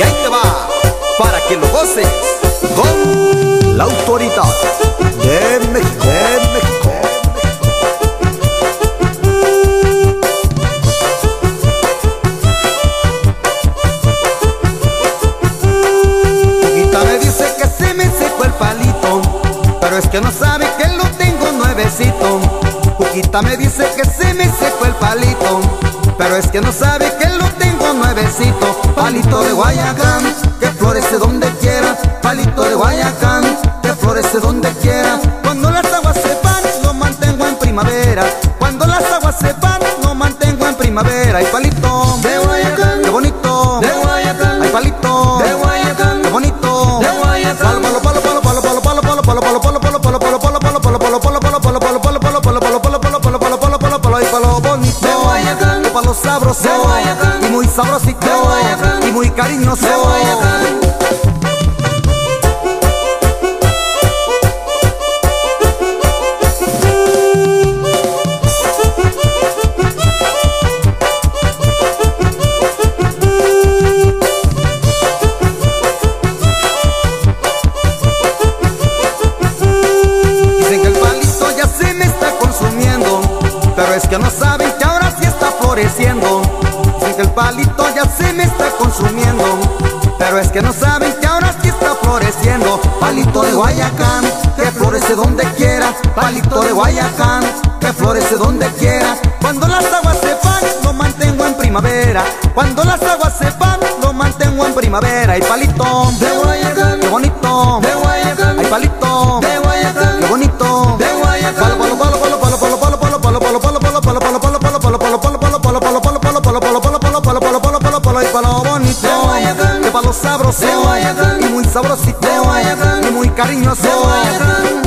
Y ahí te va, para que lo goces, con la autoridad de México, de México. Poquita me dice que se me secó el palito, pero es que no sabe Poquita me dice que se me secó el palito, pero es que no sabe que lo tengo nuevecito. Palito de Guayacán, que florece donde quiera. Palito de Guayacán, que florece donde quiera. Cuando las aguas se van, lo mantengo en primavera. Cuando las aguas se van, lo mantengo en primavera. Y palito sabroso. Y muy sabrosito. Y muy cariñoso. Ya se me está consumiendo, pero es que no saben que ahora sí está floreciendo. Palito de Guayacán, que florece donde quiera. Palito de Guayacán, que florece donde quiera. Cuando las aguas se van, lo mantengo en primavera. Cuando las aguas se van, lo mantengo en primavera. Y palito, De sabroso. De Guayacán, y muy sabrosito. De Guayacán, y muy cariñoso. De Guayacán.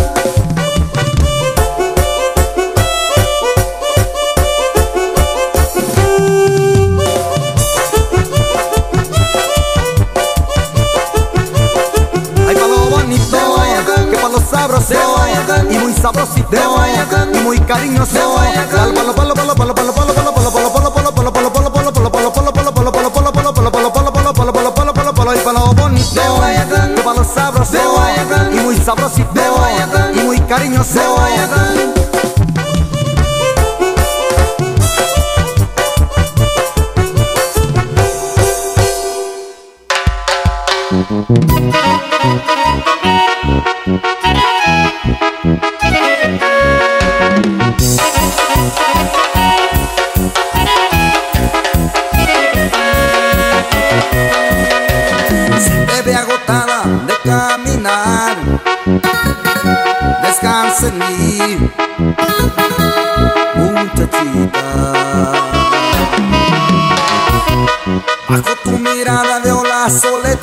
Hay palo bonito que palo sabroso. Y muy sabrosito. Y muy cariñoso. Palo, palo, palo, palo, palo, palo, palo, palo. sabrosito, muy cariñoso.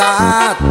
soldado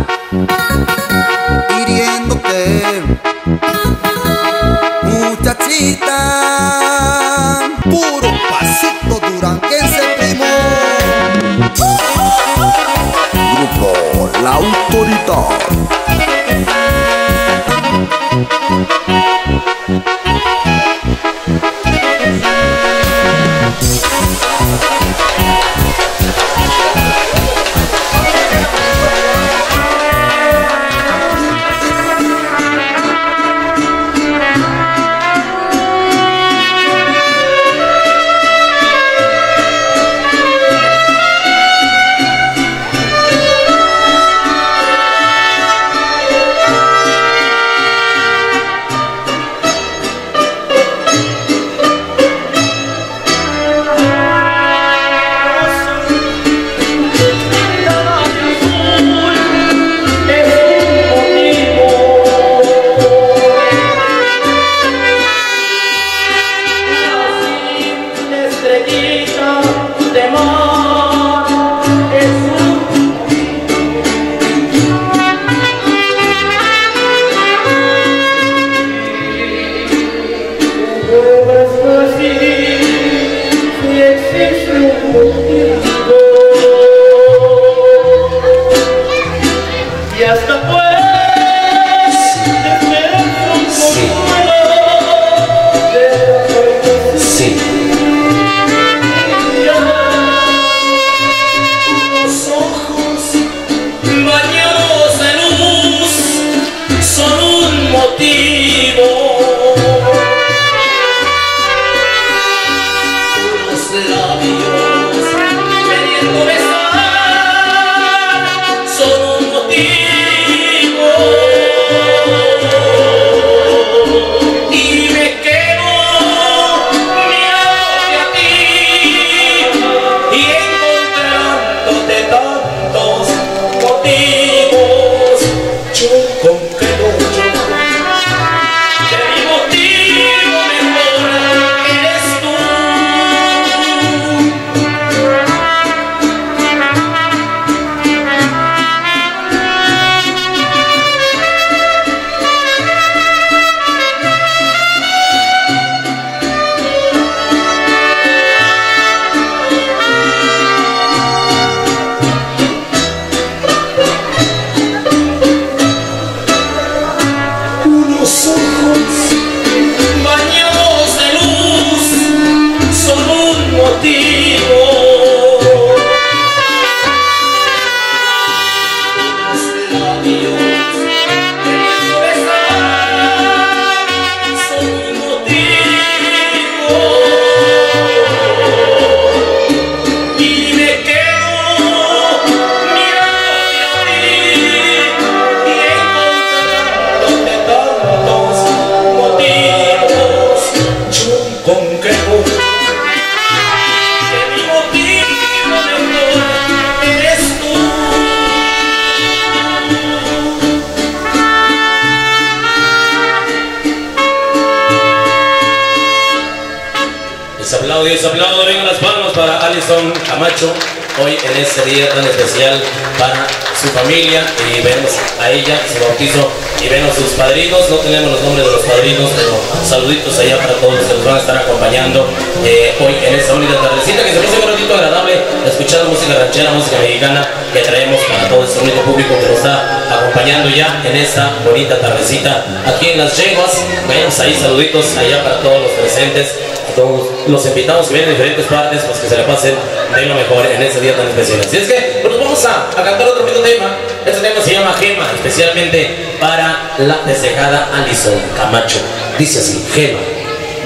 allá para todos los presentes todos los invitados que vienen de diferentes partes, pues que se le pasen de lo mejor en este día tan especial. Así es que, pues vamos a, a cantar otro bonito tema. Este tema se llama Gema, especialmente para la desejada Alison Camacho. Dice así, Gema,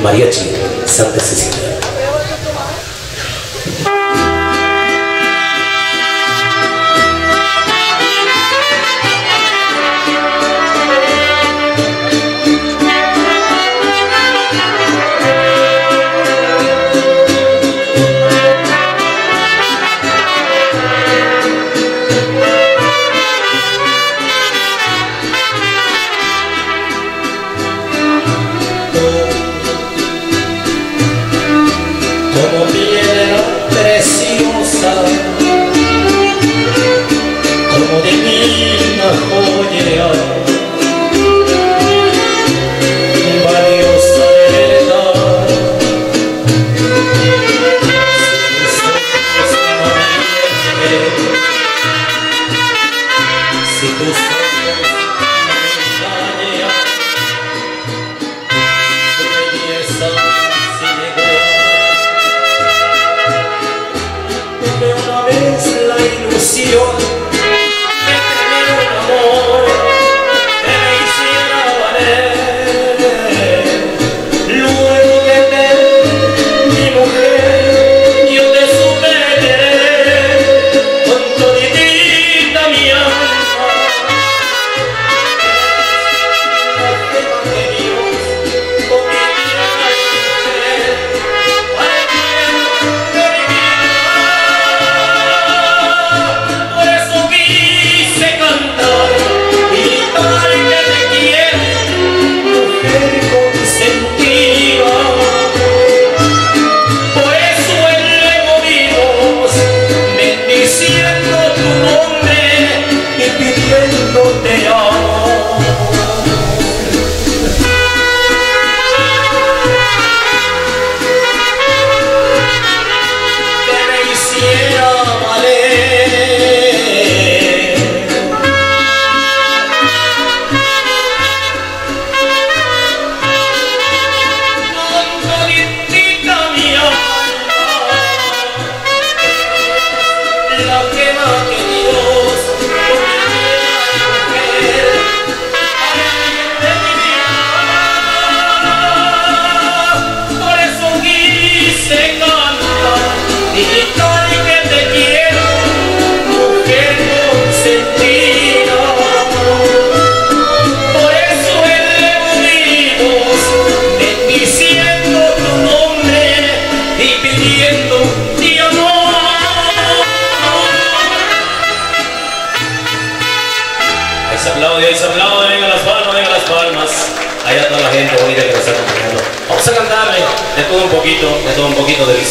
Mariachi, Santa Cecilia.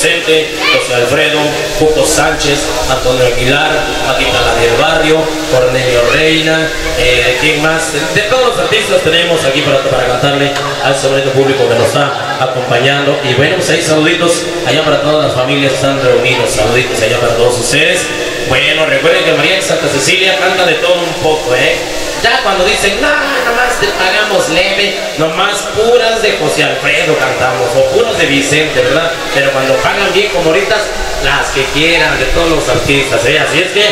Vicente, José Alfredo, Justo Sánchez, Antonio Aguilar, Paquita la del Barrio, Cornelio Reina, eh, ¿quién más? De, todos los artistas tenemos aquí para, para cantarle al sobrino público que nos está acompañando. Y bueno, pues saluditos allá para todas las familias que están reunidos, saluditos allá para todos ustedes. Bueno, recuerden que María de Santa Cecilia canta de todo un poco, ¿eh? Ya cuando dicen, no, nomás te pagamos leve, nomás puras de José Alfredo cantamos, o puros de Vicente, ¿verdad? Pero cuando pagan bien como ahorita, las que quieran, de todos los artistas, ¿eh? Así es que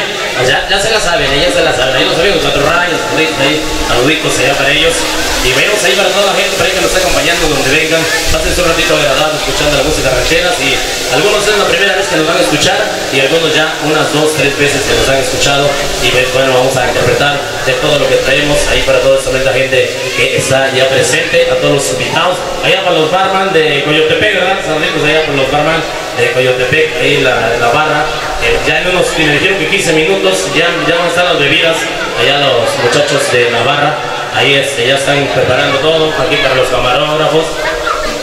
ya, ya se la saben, ya se la saben. Ahí los amigos Cuatro Rayos, ahí, saluditos allá para ellos. Y vemos ahí para toda la gente para que nos está acompañando donde vengan. Pasen un ratito agradable escuchando la música ranchera. Y algunos es la primera vez que nos van a escuchar y algunos ya unas dos, tres veces que nos han escuchado. Y ves, bueno, vamos a interpretar de todo lo que traemos ahí para toda esta gente que está ya presente, a todos los invitados. Allá para los barman de Coyotepec, ¿verdad? Saluditos allá para los barman de Coyotepec, ahí la, la barra. Ya en unos, me dijeron que 15 minutos ya, ya van a estar las bebidas, allá los muchachos de la barra, ahí este, ya están preparando todo, aquí para los camarógrafos.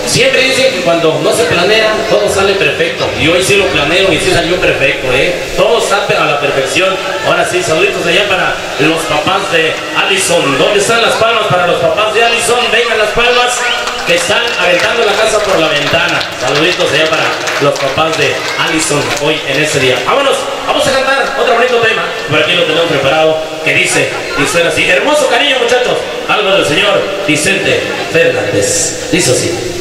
Siempre dicen que cuando no se planea, todo sale perfecto. Y hoy sí lo planeo y sí salió perfecto, ¿eh? Todo sale a la perfección. Ahora sí, saluditos allá para los papás de Allison. ¿Dónde están las palmas para los papás de Allison? Vengan las palmas que están aventando la casa por la ventana. Saluditos allá para los papás de Allison hoy en este día. Vámonos, vamos a cantar otro bonito tema. Por aquí lo tenemos preparado que dice, dice así, hermoso cariño muchachos, algo del señor Vicente Fernández. Dice así.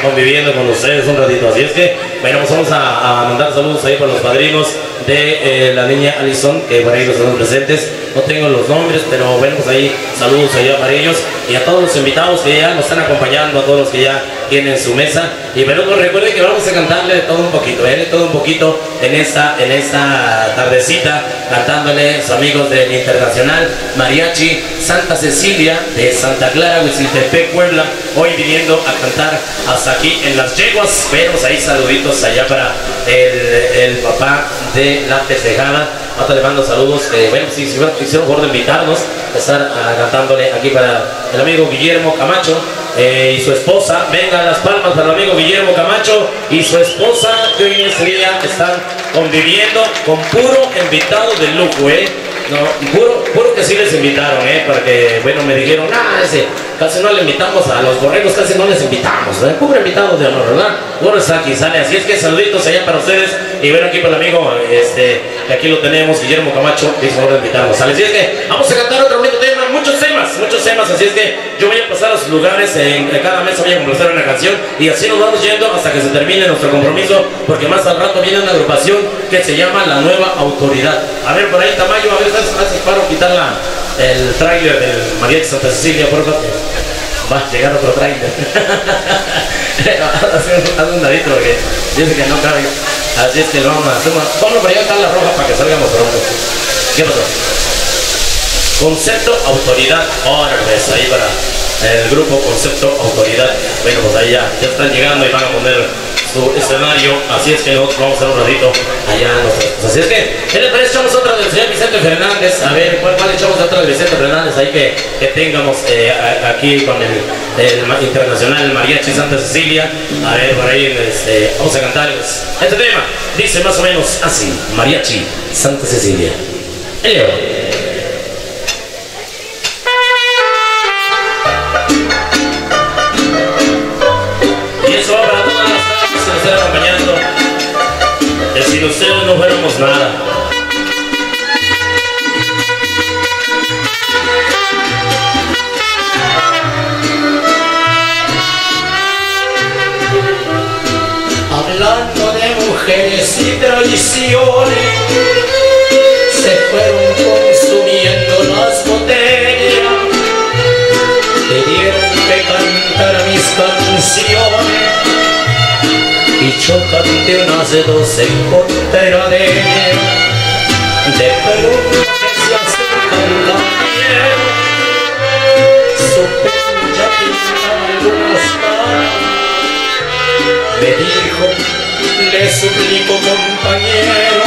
Conviviendo con ustedes un ratito. Así es que, bueno, pues vamos a, mandar saludos ahí para los padrinos de eh, la niña Alison, que por ahí están presentes. No tengo los nombres, pero bueno, pues ahí saludos allá para ellos y a todos los invitados que ya nos están acompañando, a todos los que ya tienen su mesa. Y bueno, pues recuerden que vamos a cantarle de todo un poquito, ¿eh? de todo un poquito en esta, en esta tardecita, cantándole a sus amigos del Internacional Mariachi Santa Cecilia de Santa Clara, Huiziltepec, Puebla, hoy viniendo a cantar hasta aquí en Las Yeguas. Vemos ahí saluditos allá para el, papá de la festejada. Hasta le mando saludos. bueno, si hicieron favor de invitarnos estar ah, cantándole aquí para el amigo Guillermo Camacho. Eh, y su esposa, venga las palmas para el amigo Guillermo Camacho y su esposa que hoy en este día están conviviendo con puro invitado de lujo, ¿eh? No, puro, puro que sí les invitaron, ¿eh? Para que, bueno, me dijeron, ah, ese, casi no le invitamos a los borregos, casi no les invitamos, ¿eh? Puro invitado de honor, ¿verdad? Bueno, está aquí, sale, así es que saluditos allá para ustedes y ven aquí para el amigo, este, que aquí lo tenemos, Guillermo Camacho, dice favor de invitarnos, ¿sale? Así es que vamos a cantar otro bonito tema, muchos temas, muchos temas, así es que yo voy a pasar a sus lugares, en, cada mes voy a complacer una canción y así nos vamos yendo hasta que se termine nuestro compromiso, porque más al rato viene una agrupación que se llama La Nueva Autoridad. A ver, por ahí Tamayo, a ver, haces paro quitar la, el tráiler del Mariachi Santa Cecilia, por favor. Va a llegar otro tráiler. Haz un dadito porque dice que no cabe. Así es que lo vamos a. Ponlo para allá está la roja para que salgamos pronto. ¿Qué pasó? Concepto, autoridad, órale, ahí para el grupo Concepto Autoridad. Bueno, pues ahí ya, ya están llegando y van a poner su escenario, así es que nosotros vamos a un ratito allá nosotros. Así es que, ¿qué le parece? Echamos otra del señor Vicente Fernández, a ver, ¿cuál, cuál echamos otra del Vicente Fernández ahí que, que tengamos eh, a- aquí con el, el internacional Mariachi Santa Cecilia? A ver, por ahí este, vamos a cantarles este tema, dice más o menos así, Mariachi Santa Cecilia. Yo canté unas en contra de pronto que se acercan la piel, su pecho pinta algunas caras me dijo, le suplico compañero,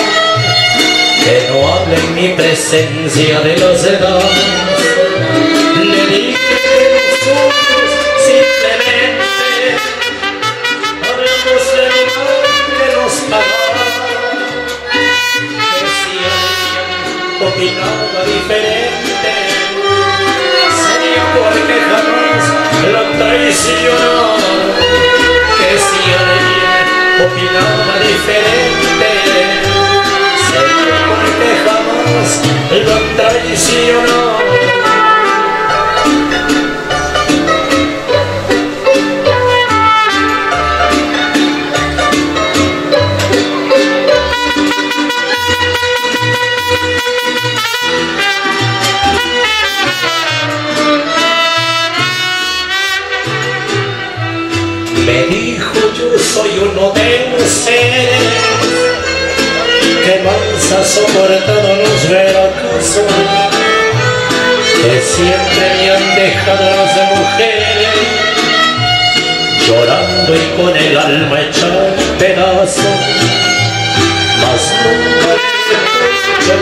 que no hable en mi presencia de las edades. Lo traicionaba que si alguien opinaba diferente, sería porque jamás lo traicionó. Soportado los veracruzos que siempre me han dejado las mujeres llorando y con el alma hecha un pedazo. Mas nunca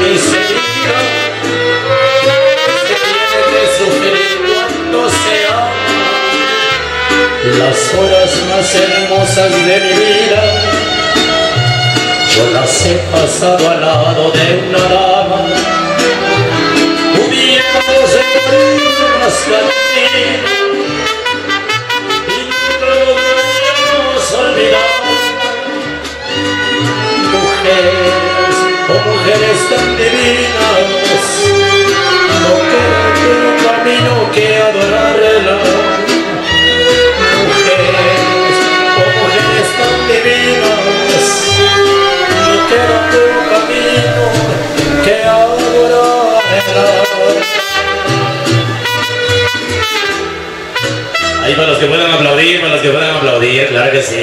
mis heridas. Se tiene que sufrir cuando se ama las horas más hermosas de mi vida, he pasado al lado de una dama. Hubiéramos de morirnos caminos y nunca lograríamos olvidar. Mujeres, mujeres tan divinas, no queda otro camino que para los que puedan aplaudir, para los que puedan aplaudir, claro que sí.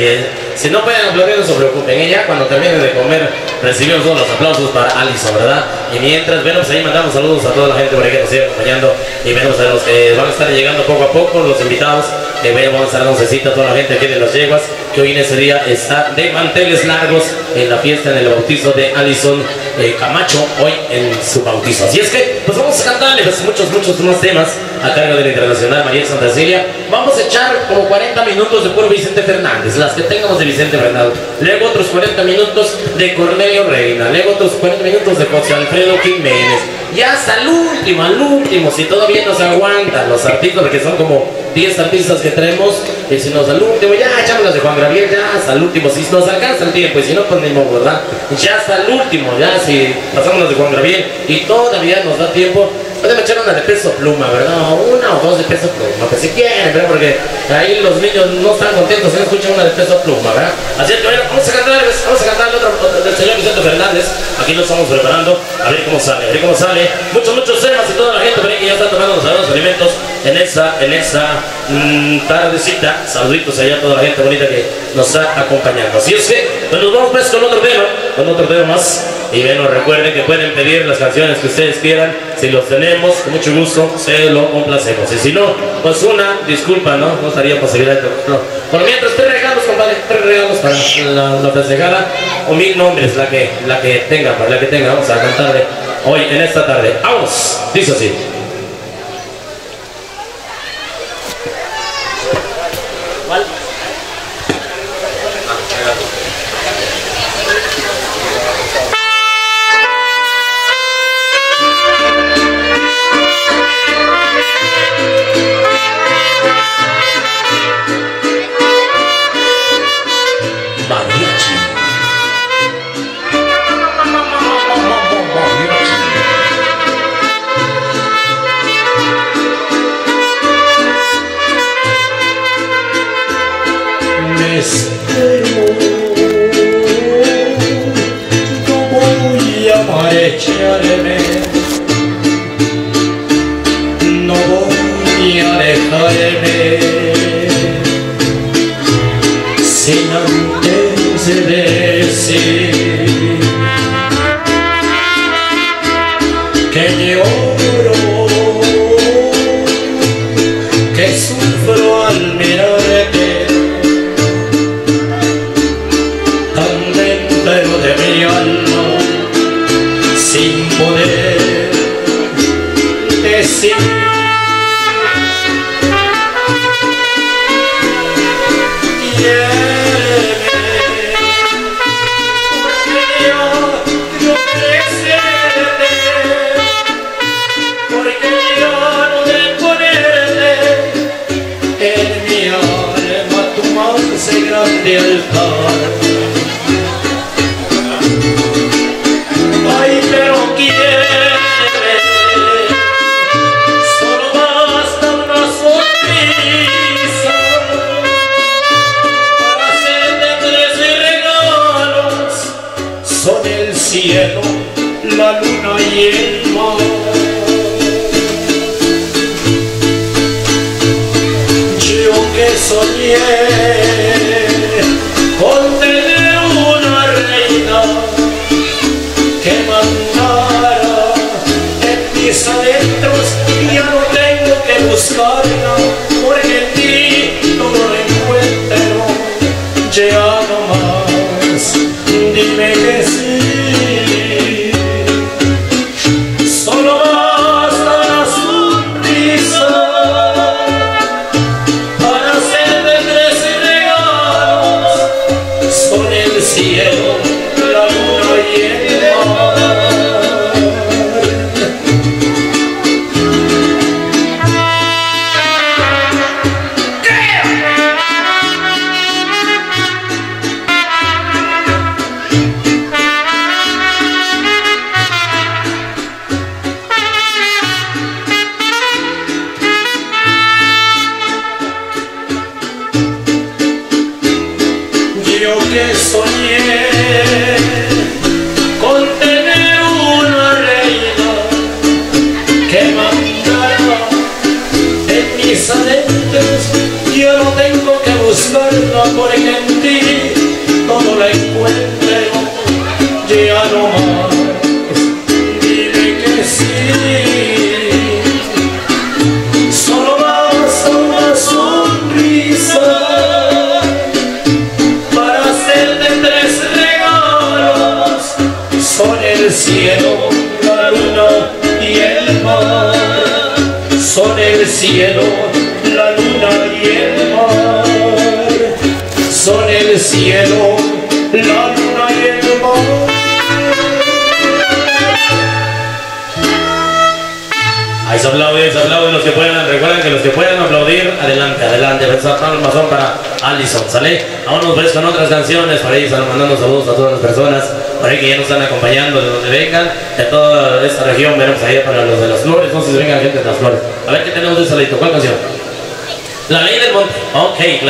Si no pueden aplaudir, no se preocupen. Ya cuando terminen de comer, recibimos todos los aplausos para Alison, ¿verdad? Y mientras, bueno, pues ahí mandamos saludos a toda la gente por ahí que nos sigue acompañando. Y vemos a los que van a estar llegando poco a poco, los invitados. Que bueno, vamos a cecito a toda la gente aquí de las yeguas, que hoy en ese día está de manteles largos en la fiesta, en el bautizo de Alison eh, Camacho, hoy en su bautizo. Así es que, pues vamos a cantarle pues, muchos, muchos más temas a cargo de la Internacional María Santa Cecilia. Vamos a echar como 40 minutos de puro Vicente Fernández, las que tengamos de Vicente Fernández. Luego otros 40 minutos de Cornelio Reina. Luego otros 40 minutos de José Alfredo Jiménez. Y hasta el último, al último, si todavía nos aguantan los artistas, porque son como 10 artistas que tenemos, y si nos al último, ya echamos las de Juan Gabriel, ya hasta el último, si nos alcanza el tiempo, y si no, pues ni modo, ¿verdad? Ya hasta el último, ya si pasamos las de Juan Gabriel y todavía nos da tiempo, Pueden echar una de peso pluma, ¿verdad? Una o dos de peso pluma, que si quieren, ¿verdad? Porque ahí los niños no están contentos si no escuchan una de peso pluma, ¿verdad? Así es que bueno, vamos a cantar, vamos a cantar el otro del señor Vicente Fernández. Aquí lo estamos preparando, a ver cómo sale, a ver cómo sale. Muchos, muchos temas y toda la gente, ¿verdad? Que ya está tomando los sagrados alimentos en esa, en esa mm, tardecita. Saluditos allá a toda la gente bonita que nos está acompañando. Así es que, pues, nos vamos pues con otro tema, con otro tema más. Y bueno, recuerden que pueden pedir las canciones que ustedes quieran, si los tenemos con mucho gusto, se lo complacemos. Y si no, pues una disculpa, ¿no? No estaría posibilidad de... No. Por mientras, tres regalos, compadre, tres regalos para la, la festejada, o mil nombres, la que, la que tenga, para la que tenga, vamos a cantarle hoy en esta tarde. ¡Vamos! Dice así.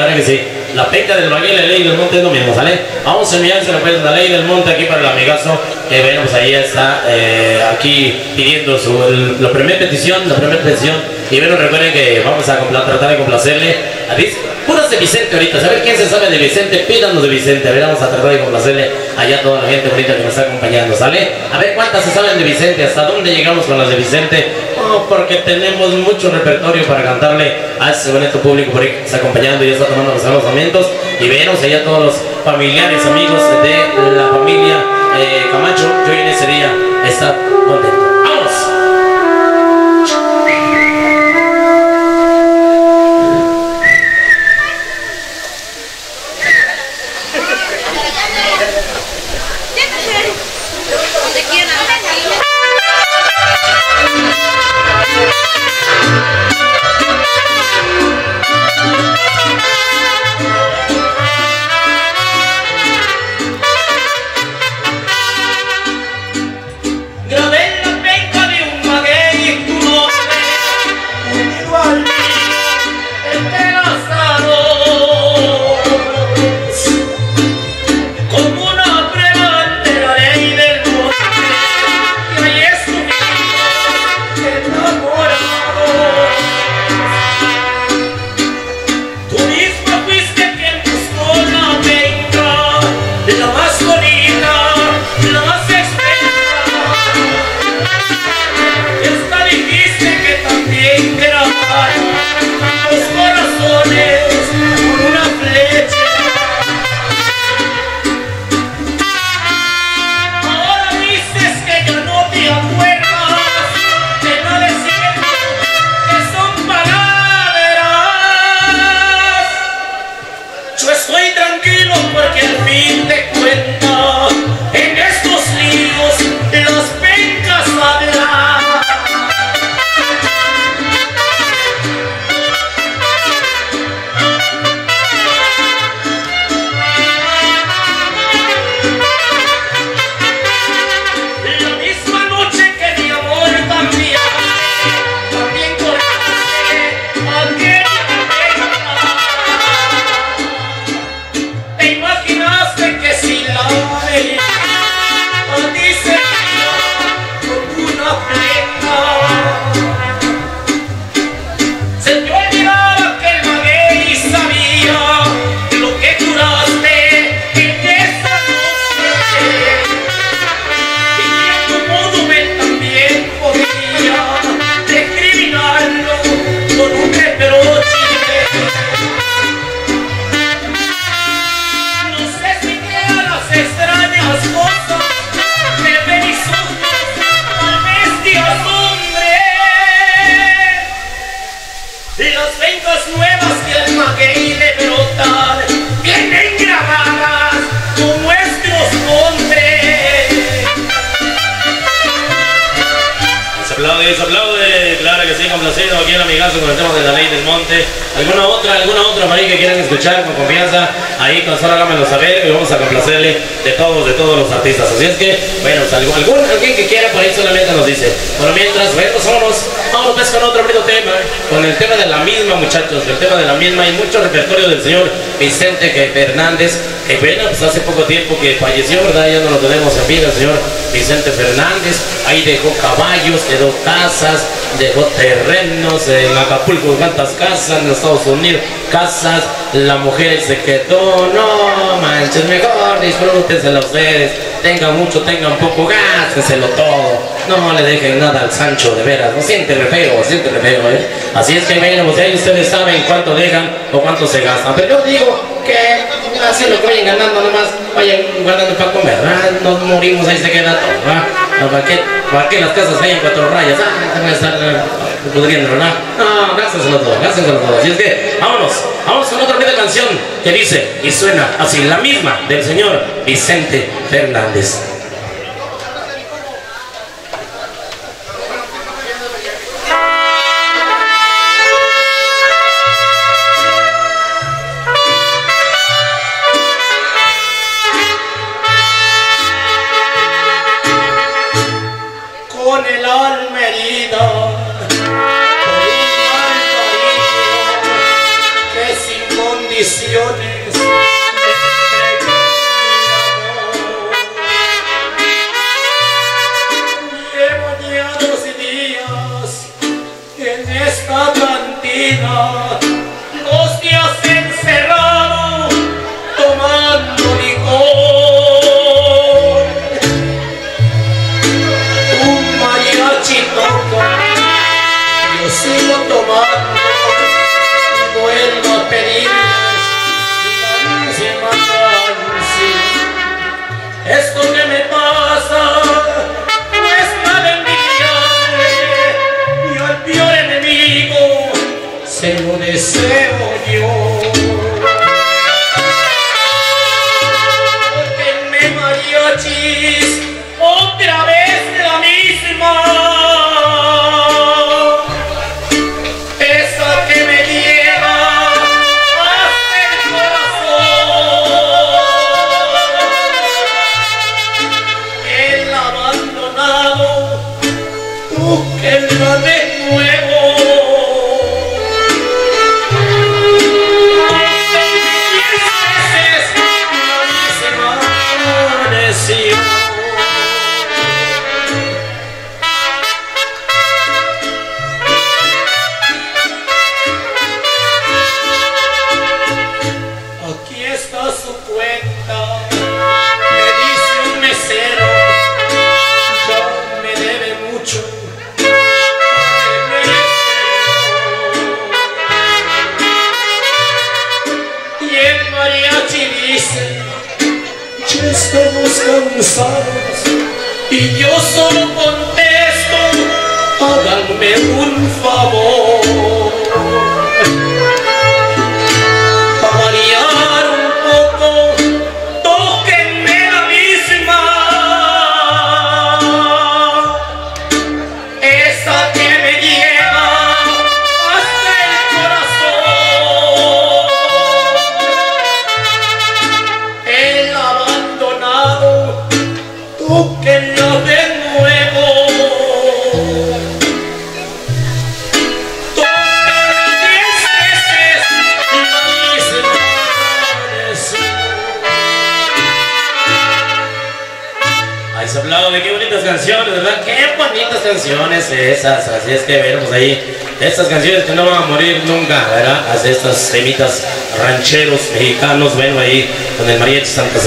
que sí. La pecta del Bagué y la ley del monte es lo mismo, ¿sale? A un semillante pues, la ley del monte aquí para el amigazo. Que eh, bueno, pues ahí está eh, aquí pidiendo su, el, la primera petición, la primera petición. Y bueno, recuerden que vamos a tratar de complacerle. A dice, puras de Vicente ahorita, a ver quién se sabe de Vicente, pídanos de Vicente. A ver, vamos a tratar de complacerle allá a toda la gente bonita que nos está acompañando, ¿sale? A ver cuántas se saben de Vicente, hasta dónde llegamos con las de Vicente. Oh, porque tenemos mucho repertorio para cantarle a ese bonito público por ahí está acompañando y está tomando los alojamientos. Y venos allá todos los familiares, amigos de la familia eh, Camacho, que hoy en ese día está contento. ¡Vamos! Aquí el amigazo con el tema de la ley del monte. ¿Alguna otra, alguna otra por que quieran escuchar con confianza? Ahí con solo háganmelo saber y vamos a complacerle de todos, de todos los artistas. Así es que, bueno, pues, algún, alguien que quiera por ahí solamente nos dice. Bueno, mientras, bueno, vámonos, vámonos pues con otro bonito tema, con el tema de la misma, muchachos, el tema de la misma. Hay mucho repertorio del señor Vicente Fernández, que bueno, pues hace poco tiempo que falleció, ¿verdad? Ya no lo tenemos en vida, el señor Vicente Fernández. Ahí dejó caballos, dejó casas, dejó en Acapulco, cuántas casas, en Estados Unidos, casas, la mujer se quedó, no manches, mejor disfrútenselo ustedes, tengan mucho, tengan poco, gástenselo todo, no le dejen nada al Sancho, de veras, no siéntele feo, siéntele feo, ¿eh? Así es que pues ahí ustedes saben cuánto dejan o cuánto se gastan, pero yo digo que así lo que vayan ganando nomás, vayan guardando para comer, ¿verdad? Nos morimos, ahí se queda todo, ¿verdad? No, ¿Para qué, para las casas vayan cuatro rayas? Ah, a estar eh, pudriendo, ¿verdad? No, gástenselo todo, gástenselo todo. Así es que, vámonos, vamos con otra bonita canción que dice y suena así, la misma del señor Vicente Fernández. say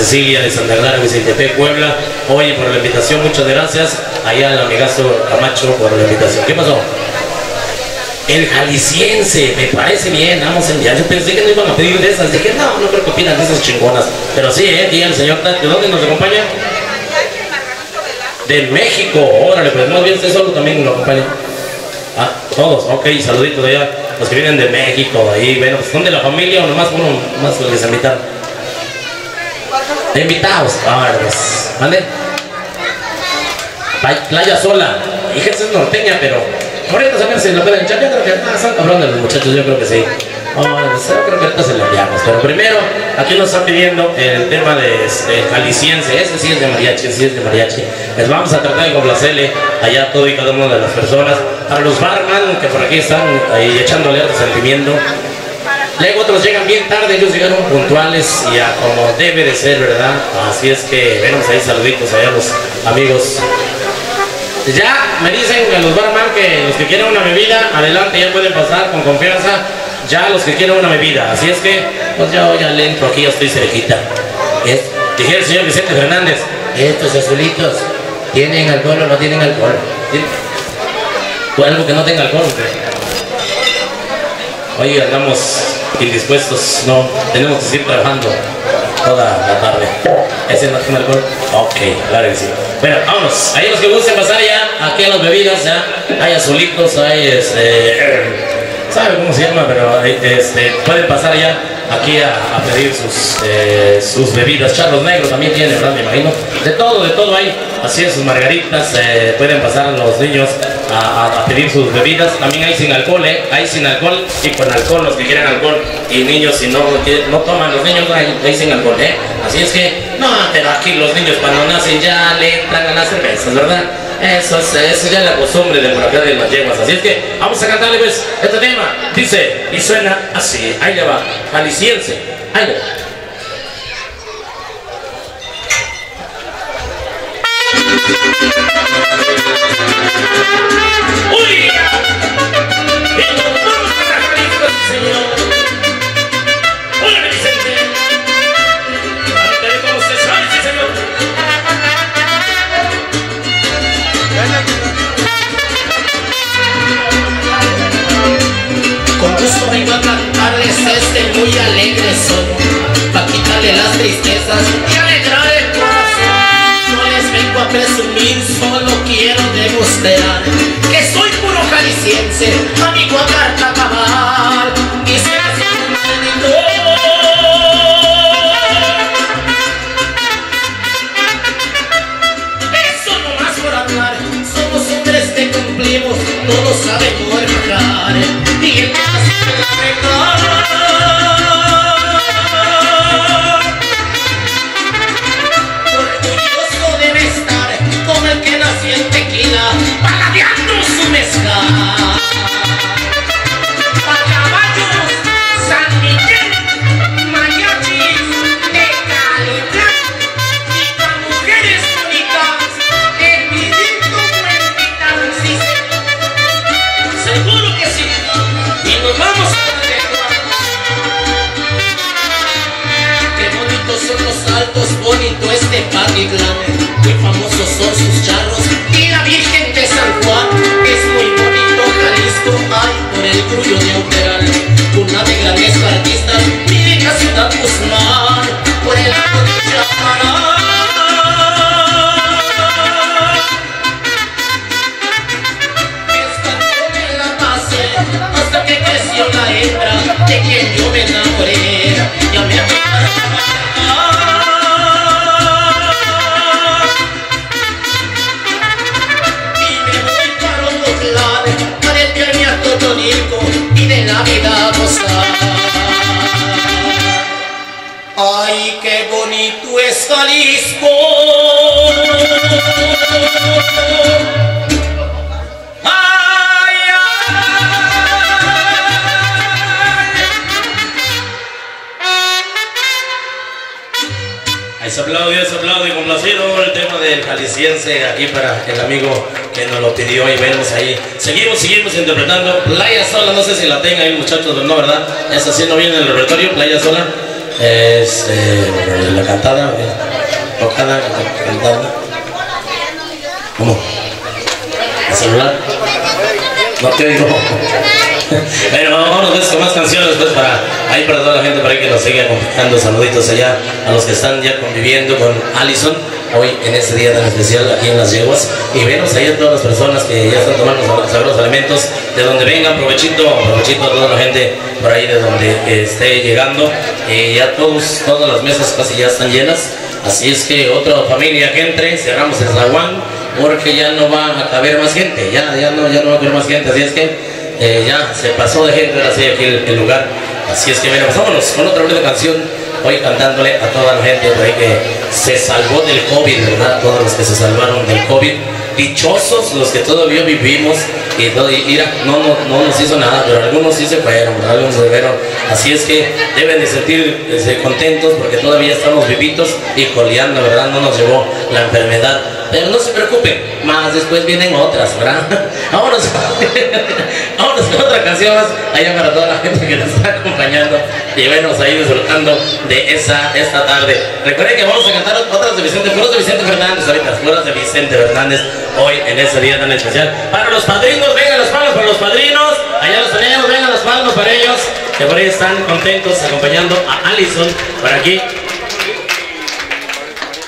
Cecilia de Santa Clara, Vicentepec, Puebla. Oye, por la invitación, muchas gracias. Allá al amigazo Camacho por la invitación. ¿Qué pasó? El jalisciense, me parece bien, vamos a enviar. Yo pensé que no iban a pedir de esas. Dije, no, no creo que pidan de esas chingonas. Pero sí, eh, el señor, ¿de dónde nos acompaña? De México, órale, pues más bien usted solo también lo acompaña. Ah, todos, ok, saluditos allá. Los que vienen de México, ahí, bueno, pues son de la familia o nomás uno más que se invitaron. Invitados, ¿mande? Play- Playa sola, hija, esa es norteña, pero ahorita ver si lo pueden echar. Yo creo que ah, son cabrones los muchachos, yo creo que sí. Oh, yo creo que ahorita se lo enviamos. Pero primero, aquí nos están pidiendo el tema de este, jalisciense. Ese sí es de mariachi, ese sí es de mariachi. Les vamos a tratar de complacerle allá a todo y cada una de las personas. A los barman que por aquí están ahí echándole al sentimiento. Luego otros llegan bien tarde, ellos llegaron puntuales y a como debe de ser, ¿verdad? Así es que venimos ahí saluditos allá a los amigos. Ya me dicen que los barman que los que quieren una bebida, adelante, ya pueden pasar con confianza. Ya los que quieren una bebida. Así es que, pues yo ya le entro aquí, ya estoy cerquita. Es, dijera el señor Vicente Fernández, estos azulitos, ¿tienen alcohol o no tienen alcohol? ¿Tienen- ¿O algo que no tenga alcohol? Oye, andamos indispuestos, no, tenemos que seguir trabajando toda la tarde. ¿Ese no tiene alcohol? Ok, claro que sí. Bueno, vámonos. Ahí los que gusten pasar ya, aquí a las bebidas, ya. Hay azulitos, hay este. ¿Sabe cómo se llama? Pero eh, este, pueden pasar ya aquí a, pedir sus, eh, sus bebidas. Charlos negros también tiene, ¿verdad? Me imagino. De todo, de todo hay. Así es, sus margaritas. eh, pueden pasar los niños a, pedir sus bebidas. También hay sin alcohol, ¿eh? Hay sin alcohol y con alcohol los que quieran alcohol. Y niños, si no, no toman los niños, hay, hay sin alcohol, ¿eh? Así es que, no, pero aquí los niños cuando nacen ya le entran a las cervezas, ¿verdad? Eso es, eso ya es la costumbre de por acá de las yeguas. Así es que vamos a cantarle pues este tema. Dice y suena así. Ahí le va. Jalisciense. Ahí va. Vengo a cantarles este muy alegre son Pa' quitarle las tristezas Que soy puro jalisciense, amigo a carta están ya conviviendo con Allison hoy en este día tan especial aquí en Las Yeguas. Y venos ahí a todas las personas que ya están tomando los alimentos de donde vengan, provechito, provechito a toda la gente por ahí de donde esté llegando. Eh, ya todos, todas las mesas casi ya están llenas. Así es que otra familia que entre, cerramos el zaguán porque ya no va a caber más gente, ya, ya, no, ya no va a caber más gente. Así es que eh, ya se pasó de gente ahora sí aquí el, lugar. Así es que bueno, pues vámonos con otra bonita canción. Hoy cantándole a toda la gente por ahí que se salvó del COVID, ¿verdad? Todos los que se salvaron del COVID. Dichosos los que todavía vivimos y, no, no, no nos hizo nada, pero algunos sí se fueron, algunos se fueron. Así es que deben de sentirse contentos porque todavía estamos vivitos y coleando, ¿verdad? No nos llevó la enfermedad. Pero no se preocupen, más después vienen otras, ¿verdad? Vámonos, vámonos con otra canción allá para toda la gente que nos está acompañando y vernos ahí disfrutando de esa esta tarde. Recuerden que vamos a cantar otras de Vicente, puras de Vicente Fernández ahorita, puras de Vicente Fernández hoy en ese día tan especial. Para los padrinos, vengan las palmas para los padrinos, allá los tenemos, vengan las palmas para ellos, que por ahí están contentos acompañando a Allison por aquí.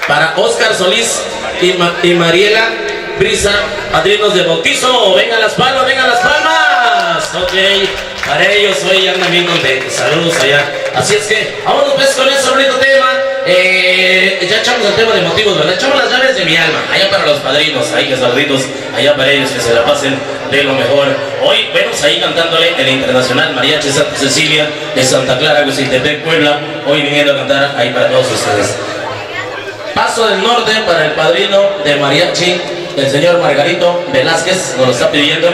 Para Oscar Solís y, Ma- y Mariela Brisa, padrinos de bautizo. Vengan las palmas, vengan las palmas. Ok, para ellos hoy andan bien contentos. Saludos allá. Así es que, vámonos pues con ese bonito tema. Eh, ya echamos el tema de motivos, ¿verdad? Echamos las llaves de mi alma. Allá para los padrinos, ahí que saluditos. Allá para ellos que se la pasen de lo mejor. Hoy vemos ahí cantándole el Internacional Mariachi Santa Cecilia de Santa Clara, Guacitepec, Puebla. Hoy viniendo a cantar ahí para todos ustedes. Paso del Norte para el padrino de mariachi, el señor Margarito Velázquez, nos lo está pidiendo,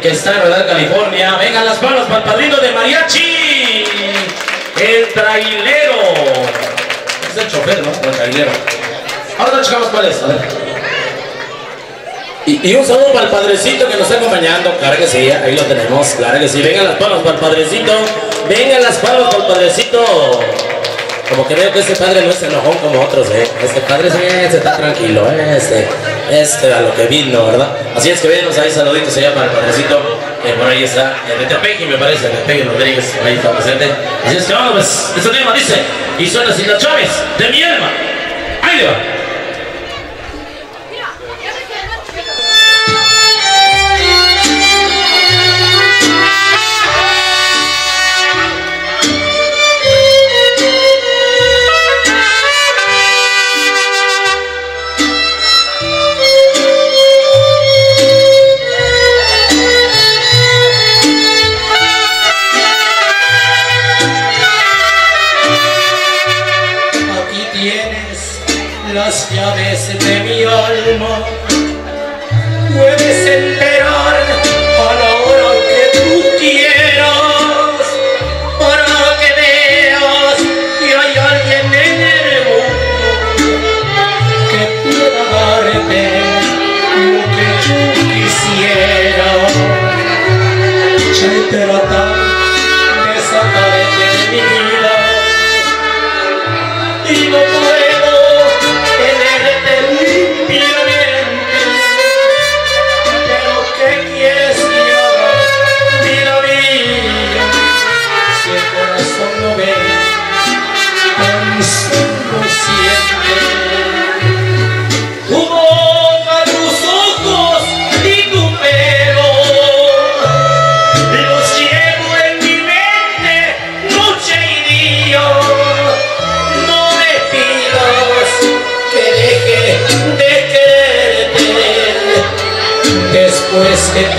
que está en Redal, California. Vengan las manos para el padrino de mariachi, el trailero. Es el chofer, ¿no? El trailero. Ahora checamos cuál es, a ver. Y, y un saludo para el padrecito que nos está acompañando, claro que sí, ahí lo tenemos, claro que sí. Vengan las palmas para el padrecito, vengan las palmas para el padrecito. Como que veo que este padre no es enojón como otros, ¿eh? Este padre sí, este está tranquilo, ¿eh? Este, este a lo que vino, ¿verdad? Así es que venos ahí saluditos allá para el padrecito, que por ahí está, el de Tepeji me parece, el de Tepeji Rodríguez, ahí está presente. Así es que vamos, pues, este tema dice, y suena así las chaves de mi alma. Ahí va.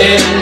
Después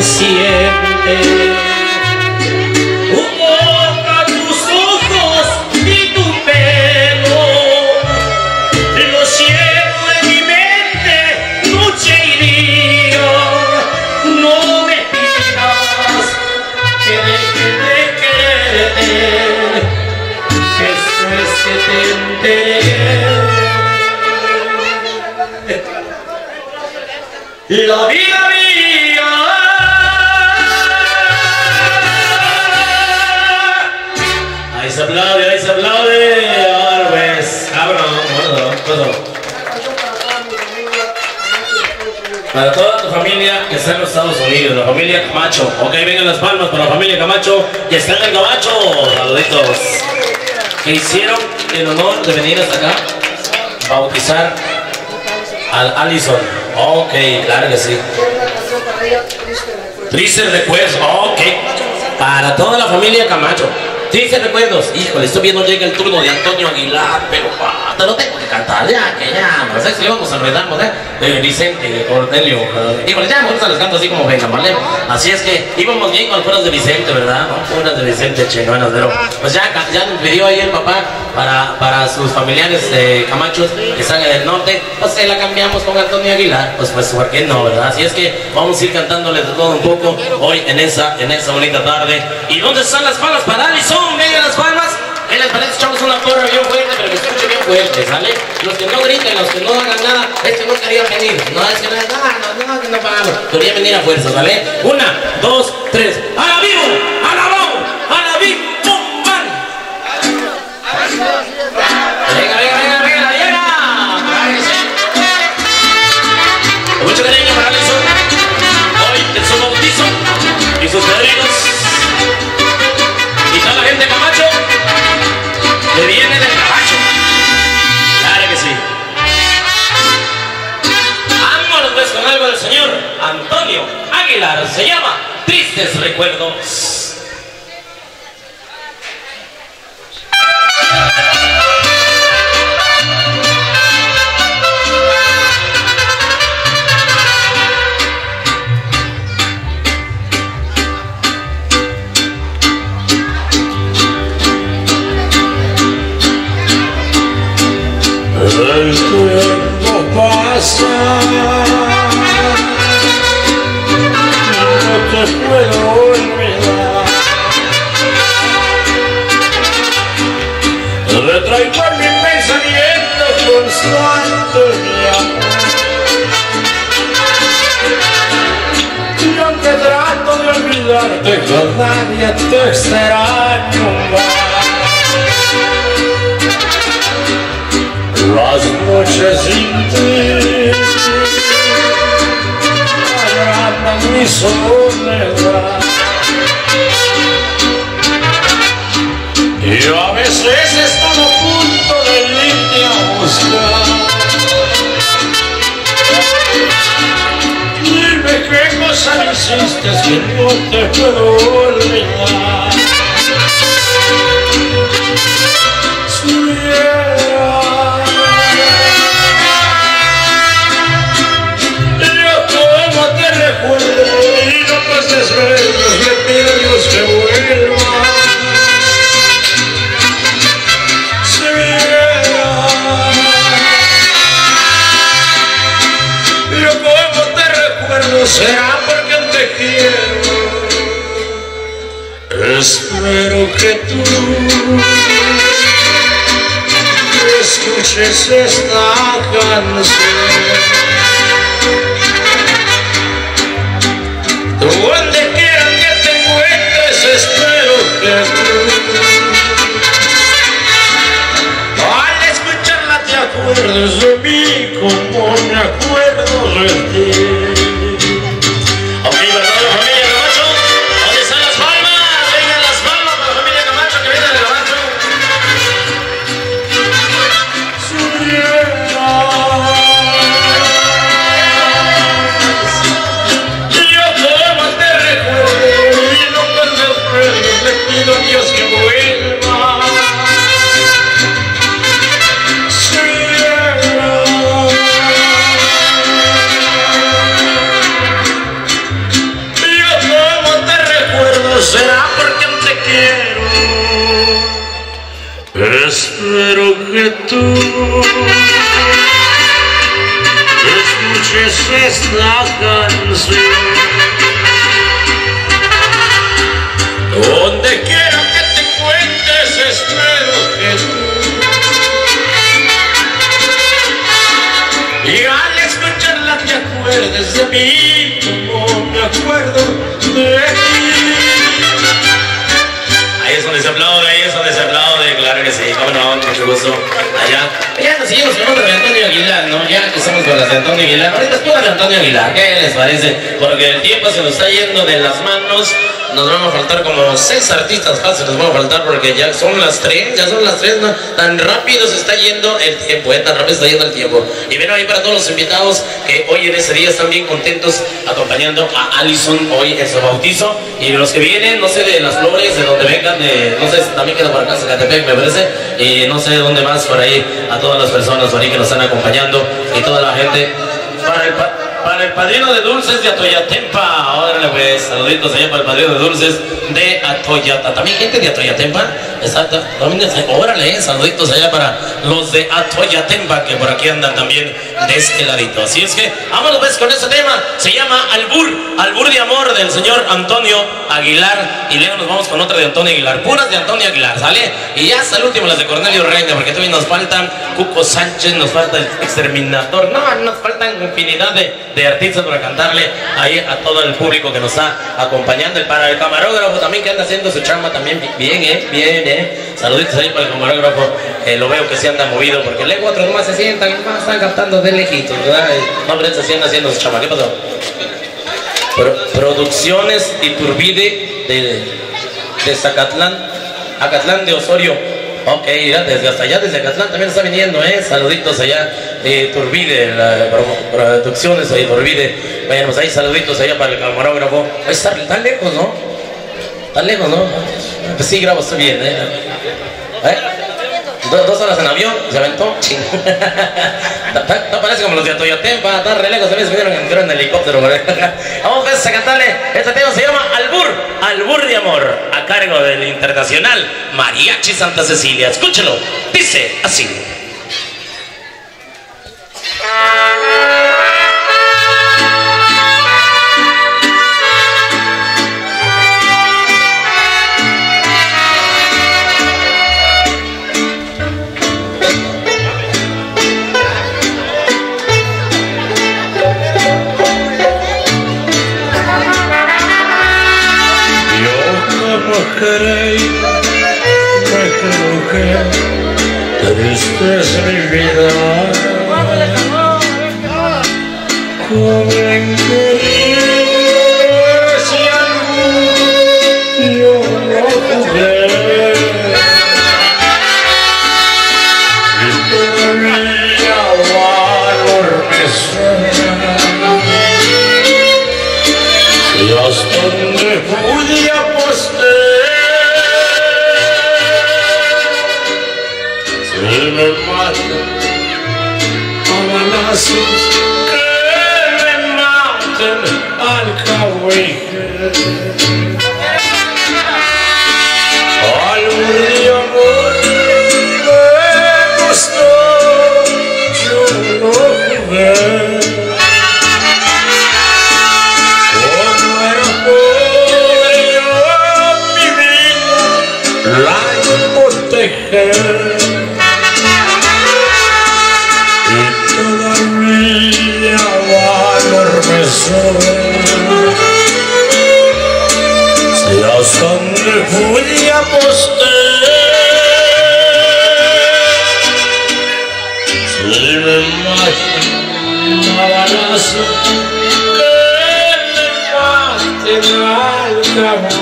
siente. Boca, tus ojos y tu pelo. Lo siento de mi mente noche y día. No me pidas que deje de quererte. Que después que te enteré La vida Para toda tu familia que está en los Estados Unidos, la familia Camacho. Ok, vengan las palmas para la familia Camacho que está en el Camacho. Saluditos. Que hicieron el honor de venir hasta acá, bautizar al Allison. Ok, claro que sí. Tristes recuerdos, ok. Para toda la familia Camacho. Tristes recuerdos. Híjole, estoy viendo llega el turno de Antonio Aguilar, pero te lo tengo que cantar ya, que ya, no sé si vamos a enredarnos, ¿eh? De Vicente, de Cornelio. uh, híjole, ya gusta les canto así como vengan, ¿vale? Así es que íbamos bien con fueras de Vicente, ¿verdad? ¿No? De Vicente, chingonas, pero pues ya, ya nos pidió ahí el papá para, para sus familiares eh, camachos que están en el norte, pues se la cambiamos con Antonio Aguilar, pues pues ¿por qué no, verdad? Así es que vamos a ir cantándoles todo un poco hoy en esa, en esa bonita tarde. ¿Y dónde están las palmas para Alison? Vengan las palmas. ¿Qué les parece? Echamos una porra bien fuerte, pero que escuche bien fuerte, ¿sale? Los que no griten, los que no hagan nada, es que no querían venir. No, es que no, no, no, no, no pagamos. Querían venir a fuerza, ¿sale? Una, dos, tres. ¡A la vivo! ¡A la vamos! Se llama Tristes Recuerdos. Te extraño más las noches sin ti agrandan mi soledad. Y a veces estoy hiciste que no te puedo olvidar Yo como te recuerdo y no pases vernos, le pido a Dios que vuelva. Si viera, yo como te recuerdo será Espero que tú escuches esta canción. Donde quiera que te encuentres, espero que tú al escucharla te acuerdes de mí como me acuerdo de ti. Escuches esta canción. Donde Antonio Aguilar. Ahorita es Antonio Aguilar, ¿qué les parece? Porque el tiempo se nos está yendo de las manos. Nos van a faltar como seis artistas se nos van a faltar porque ya son las tres, ya son las tres, ¿no? Tan rápido se está yendo el tiempo, ¿eh? Tan rápido se está yendo el tiempo. Y bueno, ahí para todos los invitados que hoy en ese día están bien contentos acompañando a Allison hoy en su bautizo. Y los que vienen, no sé, de las flores, de donde vengan, de, no sé, también queda por acá, Zacatepec, me parece. Y no sé dónde más, por ahí, a todas las personas por ahí que nos están acompañando y toda la gente. Para el, para el padrino de dulces de Atoyatempa. Órale, pues, saluditos allá para el padrino de dulces de Atoyatempa. También gente de Atoyatempa. Exacto. Órale, eh, saluditos allá para los de Atoyatempa, que por aquí andan también de este ladito. Así es que, vámonos pues con este tema. Se llama Albur, Albur de Amor del señor Antonio Aguilar. Y luego nos vamos con otra de Antonio Aguilar. Puras de Antonio Aguilar, ¿sale? Y ya hasta el último las de Cornelio Reina, porque todavía nos faltan Cuco Sánchez, nos falta el exterminador. No, nos faltan infinidad de, de artistas para cantarle ahí a todo el público que nos está acompañando. Y para el camarógrafo también que anda haciendo su chamba también bien, ¿eh? Bien, ¿eh? Saluditos ahí para el camarógrafo. Eh, lo veo que se anda movido, porque luego otros más se sientan, más están captando de lejitos, ¿verdad? Y, No, pero se siguen haciendo su chamba. ¿Qué pasó? Pro- producciones Iturbide de, de Zacatlán, Acatlán de Osorio. Ok, ya desde hasta allá, desde Acatlán también está viniendo, ¿eh? Saluditos allá de Iturbide, la, pro- producciones de Iturbide. Bueno, pues ahí saluditos allá para el camarógrafo. Está, está lejos, ¿no? Está lejos, ¿no? Pues sí, grabo, estoy bien, ¿eh? ¿Eh? Do- dos horas en avión, se aventó. Ta- parece como los de Atoyatempa, está re lejos, también se vinieron en, creo, en helicóptero. Vamos pues, a cantarle. Este tema se llama Albur, Albur de Amor, a cargo del internacional Mariachi Santa Cecilia. Escúchelo, dice así. A balazo que me maten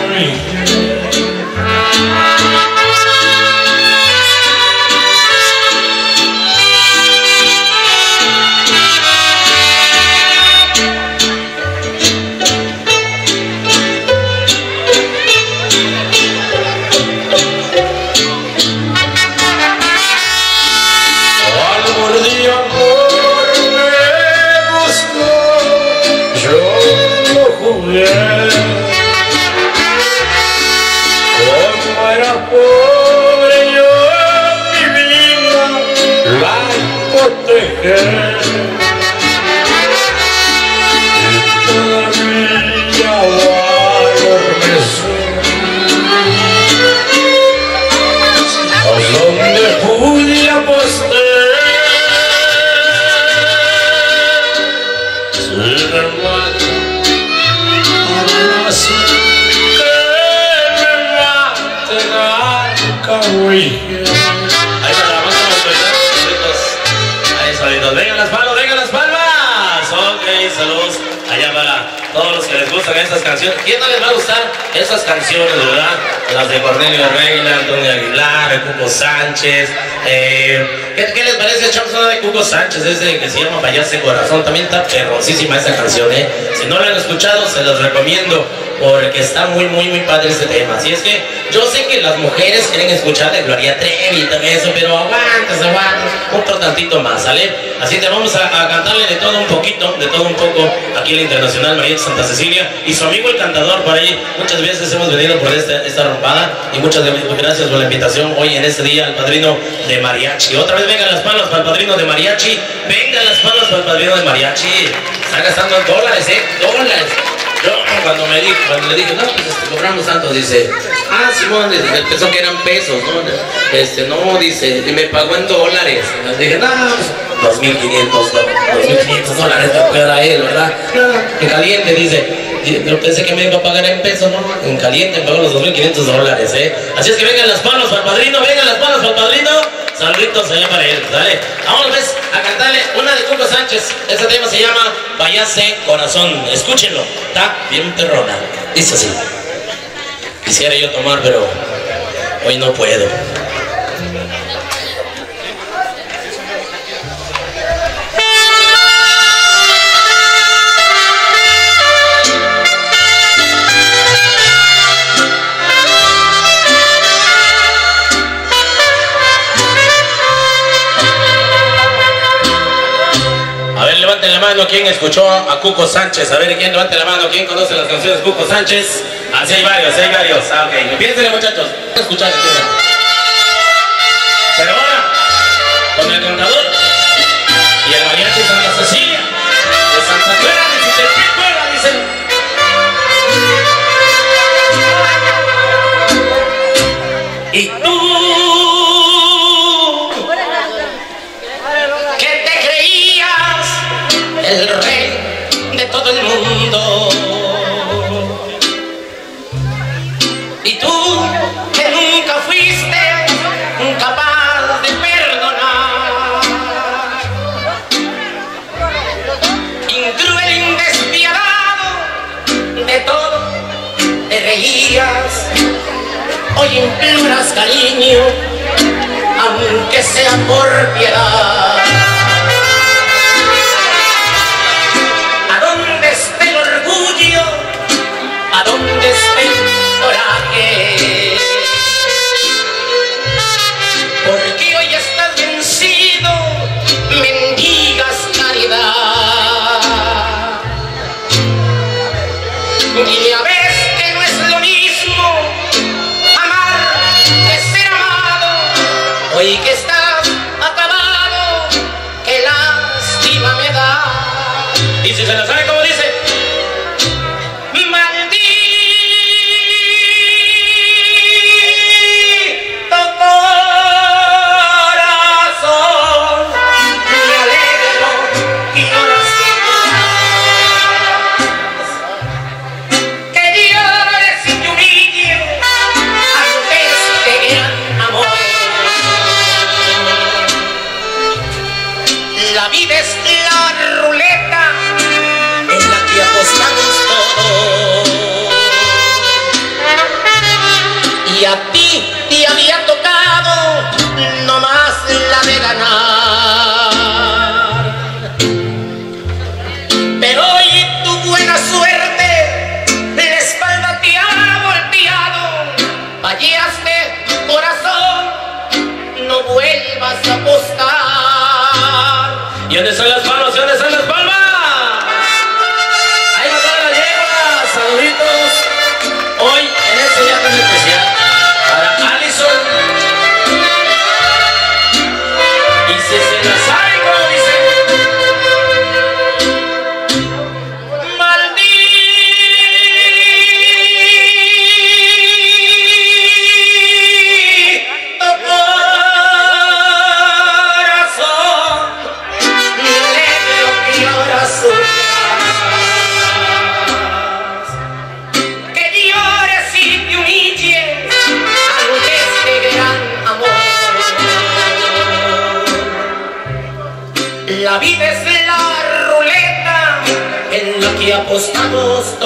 Yeah. Estas canciones. ¿Quién no les va a gustar esas canciones, verdad? Las de Cornelio Reina, Antonio Aguilar, el Cuco Sánchez. Eh, ¿qué, les parece, la de Cuco Sánchez? Es de que se llama Vayase Corazón. También está perrosísima esa canción, ¿eh? Si no la han escuchado, se los recomiendo porque está muy, muy, muy padre este tema. Así es que yo sé que las mujeres quieren escuchar de Gloria Trevi y todo eso, pero aguantas, aguantas, otro tantito más, ¿sale? Así que vamos a, a cantarle de todo un poquito, de todo un poco, aquí en la Internacional María de Santa Cecilia su amigo el cantador por ahí. Muchas veces hemos venido por esta, esta rompada y muchas gracias por la invitación hoy en este día al padrino de mariachi. Otra vez vengan las palmas para el padrino de mariachi, vengan las palmas para el padrino de mariachi. Está gastando dólares, ¿eh? Dólares. Yo cuando me dijo, cuando le dije, no, pues este, cobramos tanto, dice, ah, Simón, dije, pensó que eran pesos, ¿no? Este, no, dice, y me pagó en dólares. Le dije, no, pues, 2.500, do- 2.500 dólares te puede dar él, ¿verdad? No, en caliente, dice. Yo pensé que me iba a pagar en pesos, ¿no? En caliente me pagó los 2.500 dólares, ¿eh? Así es que vengan las palmas para el padrino, vengan las palmas para el padrino. Saluditos allá para él, ¿sale? Vamos pues a cantarle una de Cuco Sánchez. Este tema se llama Vayase Corazón. Escúchenlo, está bien perrona. Dice así. Quisiera yo tomar, pero hoy no puedo. Mano quién escuchó a Cuco Sánchez. A ver, quién levante la mano, quién conoce las canciones de Cuco Sánchez. Así hay varios, hay varios. Ah, ok. Piénsenle, muchachos. Escuchar, aunque sea por piedad. Fallaste, apostamos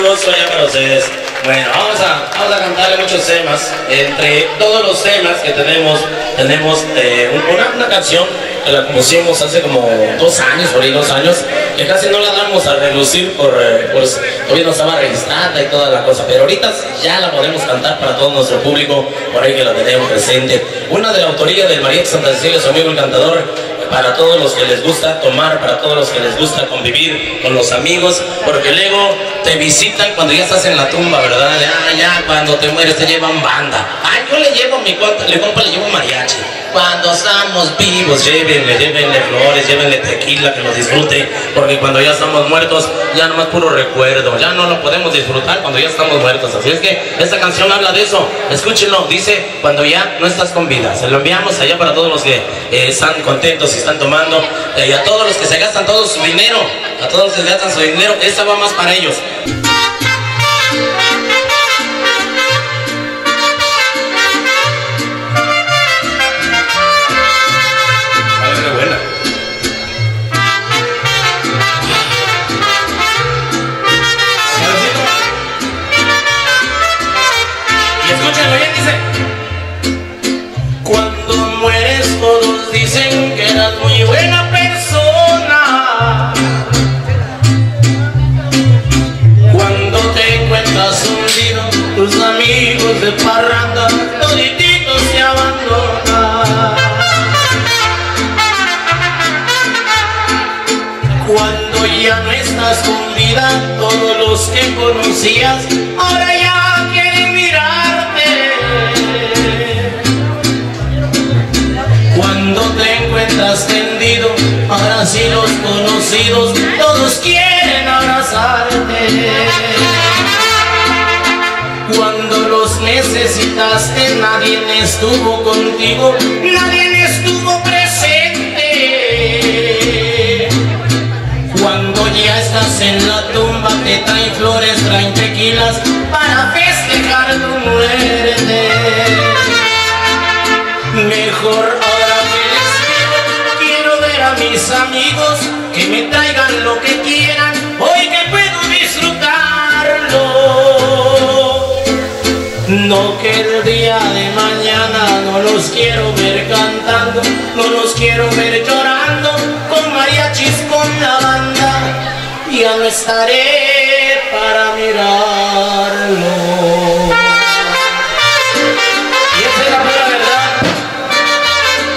ustedes. Bueno, vamos a, vamos a cantarle muchos temas. Entre todos los temas que tenemos, tenemos eh, un- una, una canción que la compusimos hace como dos años, por ahí dos años, que casi no la damos a relucir por, eh, pues, todavía no estaba registrada y toda la cosa, pero ahorita ya la podemos cantar para todo nuestro público, por ahí que la tenemos presente. Una de la autoría del Mariachi Santa Cecilia, su amigo el cantador, para todos los que les gusta tomar, para todos los que les gusta convivir con los amigos, porque luego te visitan cuando ya estás en la tumba, ¿verdad? De, ah, ya cuando te mueres te llevan banda. Ay, yo le llevo mi compa, le compa le llevo mariachi. Cuando estamos vivos, llévenle, llévenle flores, llévenle tequila, que lo disfrute, porque cuando ya estamos muertos, ya nomás puro recuerdo, ya no lo podemos disfrutar cuando ya estamos muertos. Así es que esta canción habla de eso. Escúchenlo, dice cuando ya no estás con vida. Se lo enviamos allá para todos los que eh, están contentos y están tomando, eh, y a todos los que se gastan todo su dinero, a todos los que se gastan su dinero, esta va más para ellos. De parranda, todititos se abandonan. Cuando ya no estás con vida, todos los que conocías, ahora ya quieren mirarte. Cuando te encuentras tendido, ahora sí los conocidos, todos quieren abrazarte. Necesitaste, nadie estuvo contigo, nadie estuvo presente. Cuando ya estás en la tumba, te traen flores, traen tequilas para festejar tu muerte. Mejor ahora que les quiero ver a mis amigos que me traigan lo que quieran, No que el día de mañana no los quiero ver cantando, no los quiero ver llorando, con mariachis con la banda, ya no estaré para mirarlo. Y esa es la pura verdad.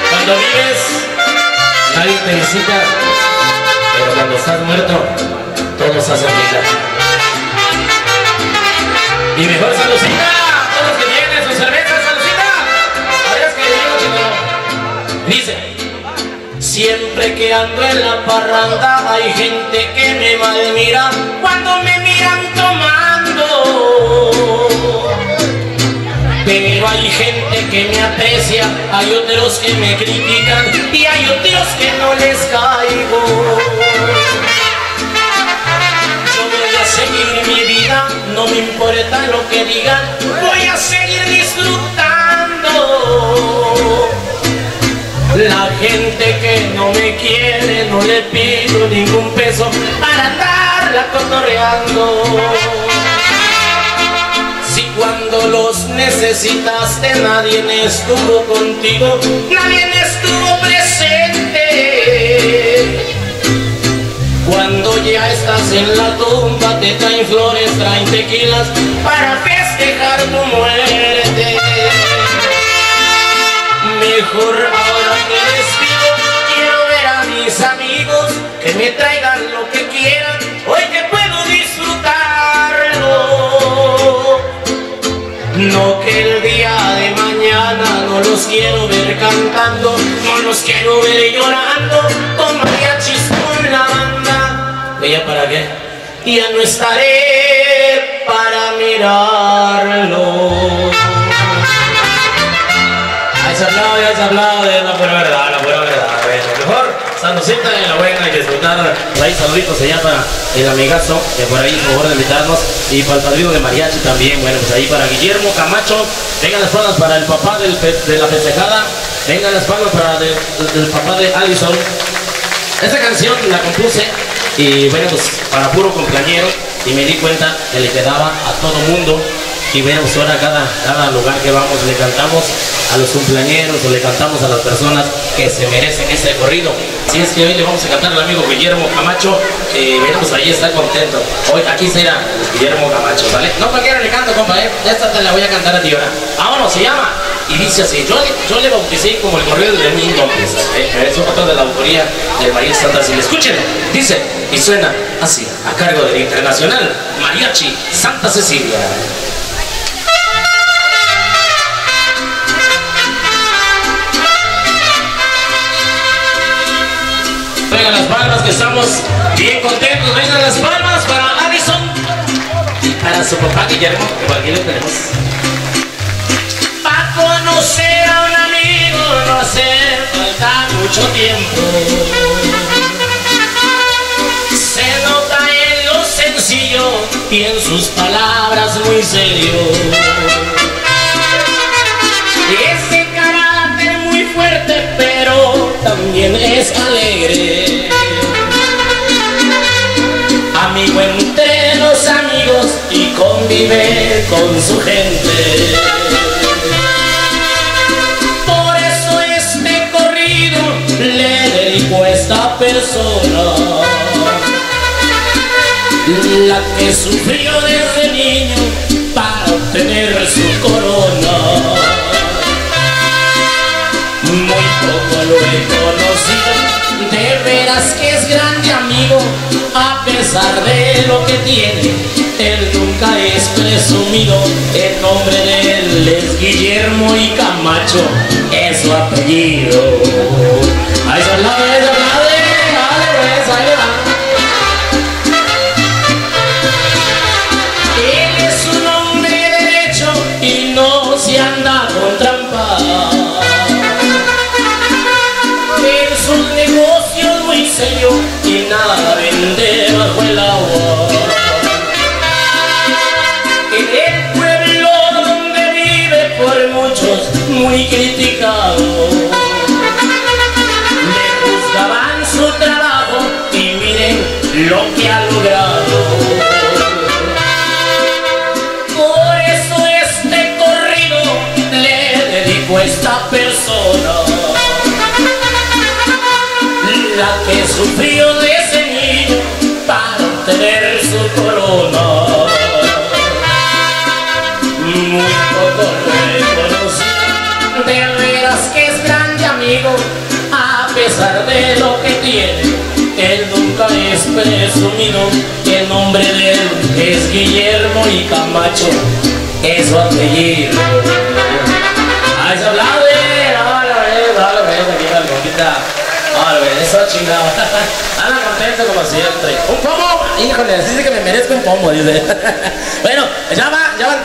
Cuando vives, nadie te visita, pero cuando estás muerto, todos hacen vida. Y mejor Dice, siempre que ando en la parranda hay gente que me malmira cuando me miran tomando. Pero hay gente que me aprecia, hay otros que me critican y hay otros que no les caigo. Yo voy a seguir mi vida, no me importa lo que digan, voy a seguir disfrutando. La gente que no me quiere, no le pido ningún peso para andarla cotorreando. Si cuando los necesitaste nadie estuvo contigo, nadie estuvo presente. Cuando ya estás en la tumba te traen flores, traen tequilas para festejar tu muerte. Mejor que me traigan lo que quieran, hoy que puedo disfrutarlo. No que el día de mañana no los quiero ver cantando, no los quiero ver llorando, con mariachis con la banda. ¿Veía para qué? Ya no estaré para mirarlo. Has hablado y has hablado de la pura verdad, la pura verdad, a ver, mejor saludcita en la buena y disfrutar. Ahí saluditos allá para el amigazo, que por ahí por favor de invitarnos. Y para el padrino de mariachi también. Bueno, pues ahí para Guillermo Camacho. Vengan las palmas para el papá de la festejada. Vengan las palmas para el, papá de Allison. Esta canción la compuse y bueno, pues para puro cumpleañero y me di cuenta que le quedaba a todo mundo pues ahora cada, cada lugar que vamos le cantamos a los cumpleañeros o le cantamos a las personas que se merecen ese corrido. Así es que hoy le vamos a cantar al amigo Guillermo Camacho bueno, pues ahí está contento. Hoy aquí será Guillermo Camacho, ¿vale? No cualquiera le canto, compa, ¿eh? Esta te la voy a cantar a ti ahora. Vámonos, se llama y dice así, yo, yo le bauticé como el corrido de Mil López, eh, es otro de la autoría de María Santa Cecilia. Escuchen, dice, y suena así, a cargo del internacional Mariachi Santa Cecilia. Vengan las palmas que estamos bien contentos, vengan las palmas para Addison y para su papá Guillermo, que aquí lo tenemos. Pa' conocer a un amigo no hace falta mucho tiempo. Se nota en lo sencillo y en sus palabras muy serio. Es alegre. Amigo entre los amigos y convive con su gente. Por eso este corrido le dedico a esta persona. La que sufrió desde niño para obtener su corona. Muy poco lo he conocido, de veras que es grande amigo, a pesar de lo que tiene, él nunca es presumido, el nombre de él es Guillermo y Camacho, es su apellido. Ahí se aplaude, ahí se aplaude, pues, ahí muy criticado. Le juzgaban su trabajo y miren lo que ha logrado. Por eso este corrido le dedico a esta persona, la que sufrió de ese niño para obtener su corona. Amigo, a pesar de lo que tiene, él nunca es presumido, el nombre de él es Guillermo y Camacho, es su apellido. Ahí se aplaude, eso chingado, anda contento como siempre. Un pomo, híjole, dice que me merezco un pomo, dice. bueno, ya va,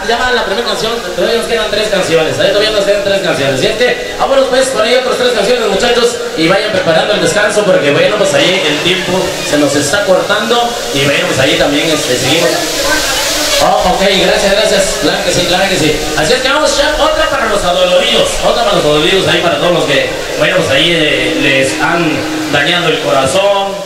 ya va, ya va la primera canción, todavía nos quedan tres canciones, ahí todavía nos quedan tres canciones, y es que, vámonos pues por ahí otras tres canciones muchachos, y vayan preparando el descanso, porque bueno, pues ahí el tiempo se nos está cortando, y bueno, pues ahí también este, seguimos. Oh, ok, gracias, gracias. Claro que sí, claro que sí. Así es que vamos ya otra para los adoloridos. Otra para los adoloridos ahí para todos los que, bueno, pues ahí eh, les han dañado el corazón.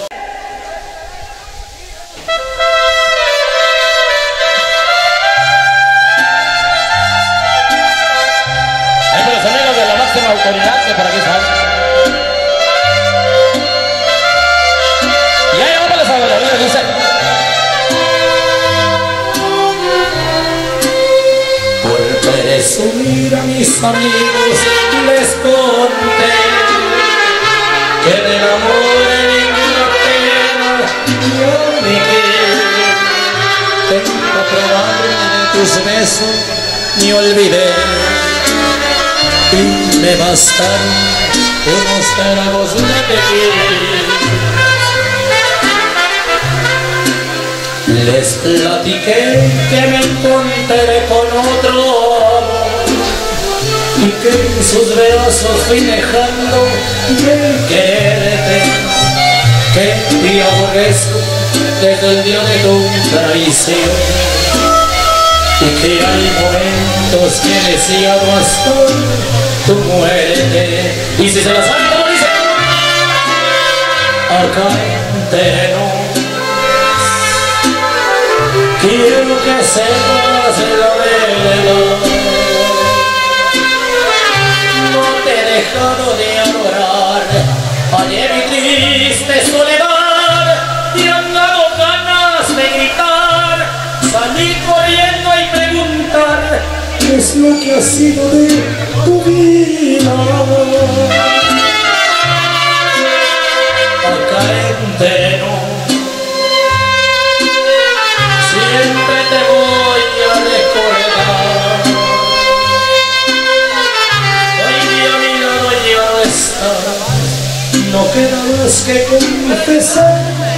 Besos, me olvidé. Y me bastaron unos tragos de tequila. Les platiqué que me encontré con otro y que en sus brazos fui dejando de quererte, que te aborrezco desde el día de tu traición y que hay momentos que deseado hasta tu muerte y si se la sabe como dice acá entero quiero que sepas la verdad no te he dejado de adorar. Ayer mi triste es lo que ha sido de tu vida. Acá entero siempre te voy a recordar. Hoy día mi lado ya no estás no queda más que confesar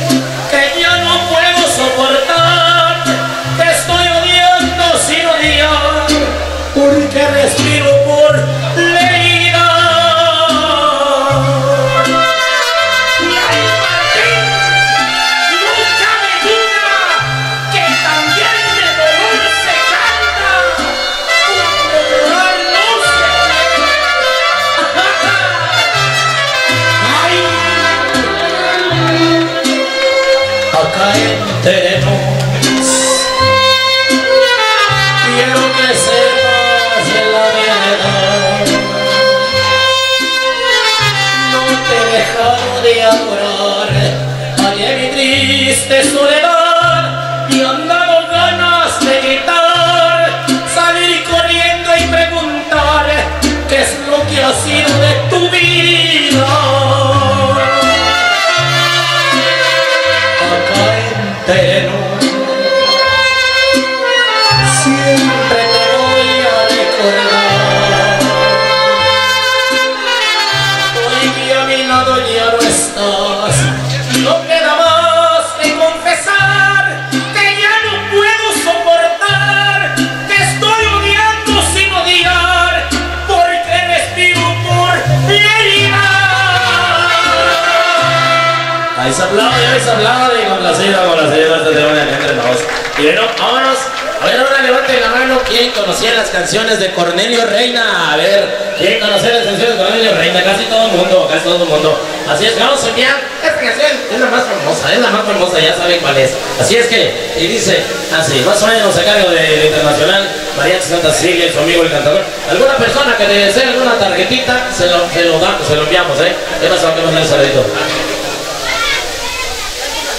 Y su amigo el cantador. Alguna persona que desee alguna tarjetita, se lo, se lo damos, se lo enviamos, ¿eh? ¿Qué pasa? ¿Qué pasa? Saludito.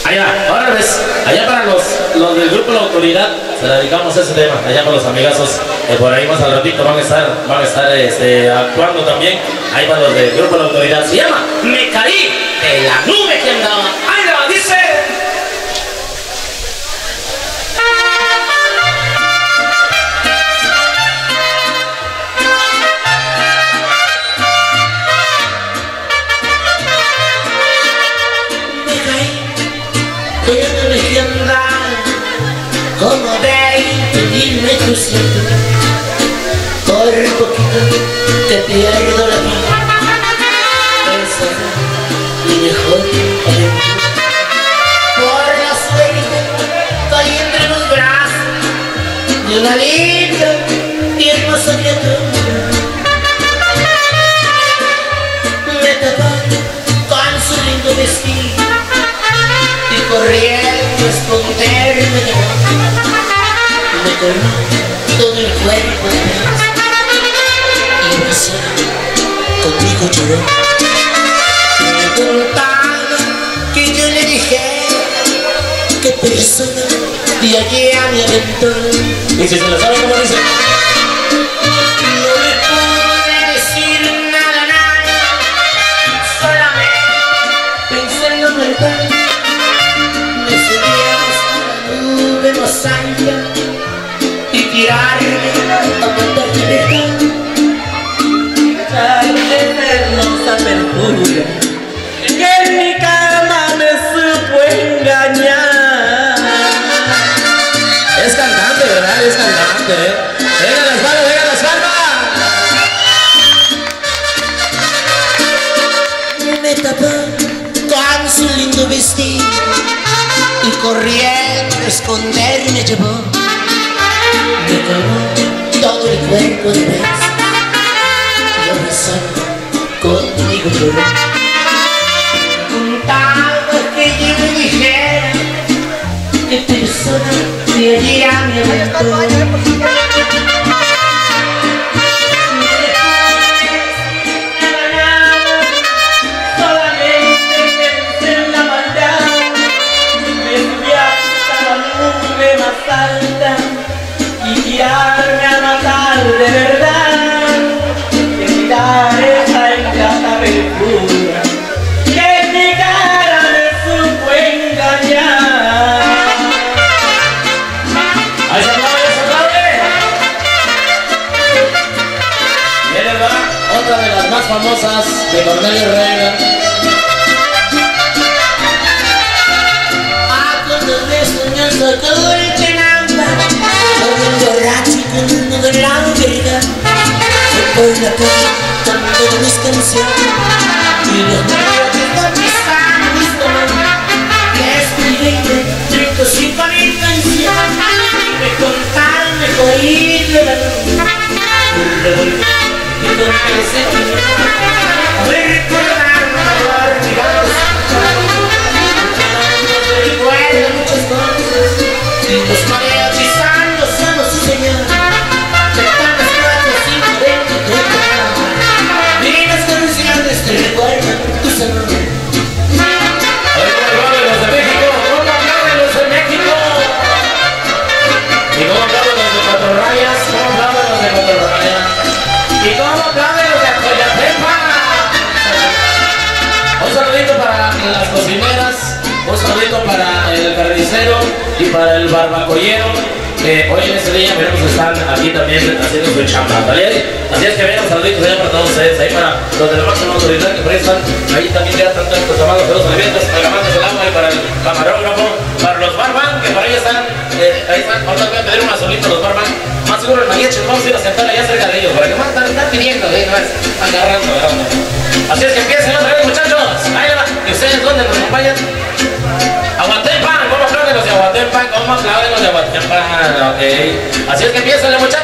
Allá, ahora ves, allá para los, los del grupo La Autoridad, se dedicamos a ese tema, allá para los amigazos, que por ahí más al ratito van a estar, van a estar este, actuando también, ahí para los del grupo La Autoridad, se llama Me caí de la nube que andaba, de rara, como veinte mil metros de altura. Por poquito te pierdo la vida. Esa fue mi mejor aventura. Por la suerte caí entre los brazos de una linda y hermosa criatura. Todo el cuerpo y abrazado conmigo lloró. Me contaba que yo le dije que persona de allá me aventó. Y si se lo saben, ¿cómo dice? No me pude decir nada, nada, solamente pensé en la verdad. Me subí hasta la nube más y corriendo a esconderme llevó. Me tomó el cuerpo de besos y abrazando conmigo lloró. Contaba que yo me dijera que persona de allí a mi aventó. De Cornelio Reagan. Ah, cuando Vivir por amor. Para el barbacollero. Que hoy en este día veremos que están aquí también haciendo su chamba, ¿vale? Así es que vengan saluditos allá para todos ustedes, ahí para los de la máxima autoridad que prestan, ahí también ya están todos tomados de los alimentos, para del agua para el camarógrafo, para los barban, que para ahí están, eh, ahí están, ahorita voy a pedir una solita a los barban, más seguro el magueche, vamos a ir a sentar allá cerca de ellos, para que más están, pidiendo, ¿eh? No es agarrando. Así es que empiecen otra vez muchachos, ahí va, y ustedes dónde nos acompañan. Aguantepan, ¿cómo aplauden los de Aguantepan? ¿Cómo aplauden los de Aguantepan? Ok. Así es que empiecen muchachos.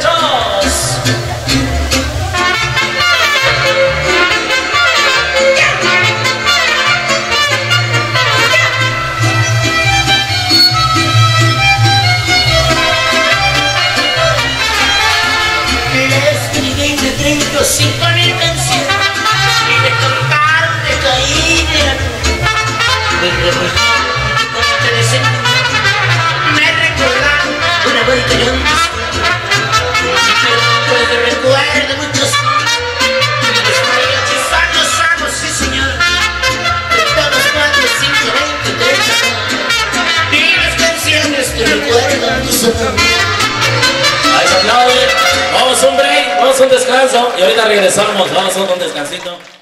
Vamos un break, vamos un descanso y ahorita regresamos. Vamos a un descansito.